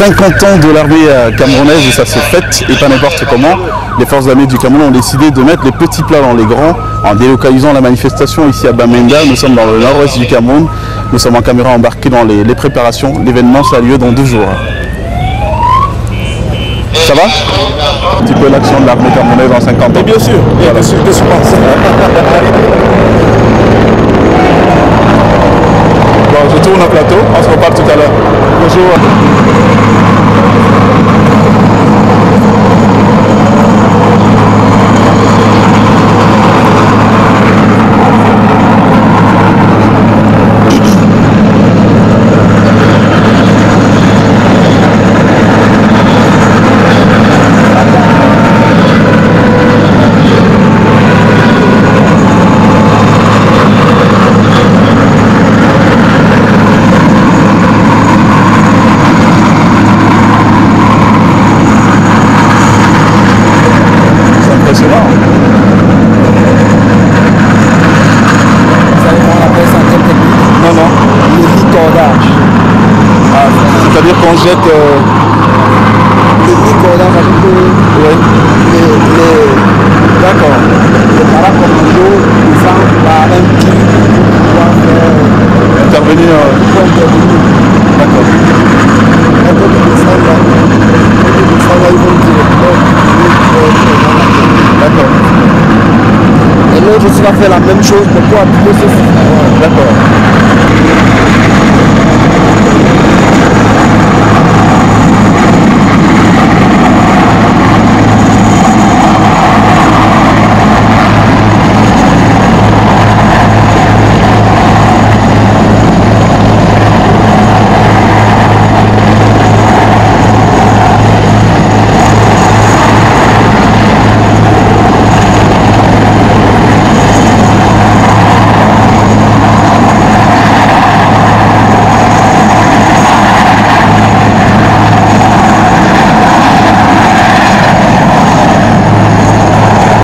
50 ans de l'armée euh, camerounaise et ça s'est fait et pas n'importe comment. Les forces armées du Cameroun ont décidé de mettre les petits plats dans les grands en délocalisant la manifestation ici à Bamenda. Nous sommes dans le nord-ouest du Cameroun. Nous sommes en caméra embarqués dans les, préparations. L'événement ça a lieu dans deux jours. Ça va? Un petit peu l'action de l'armée camerounaise en 50 ans. Bien sûr, il y a des suites de suspense. Bon, je au plateau, on se reparle tout à l'heure. Bonjour. Impressionnant. Vous savez comment on appelle ça en termes techniques Non, non. Le licordage. Ah, C'est-à-dire qu'on jette. euh, Le licordage, ça je aussi va faire la même chose, mais pour appuyer ceci. D'accord.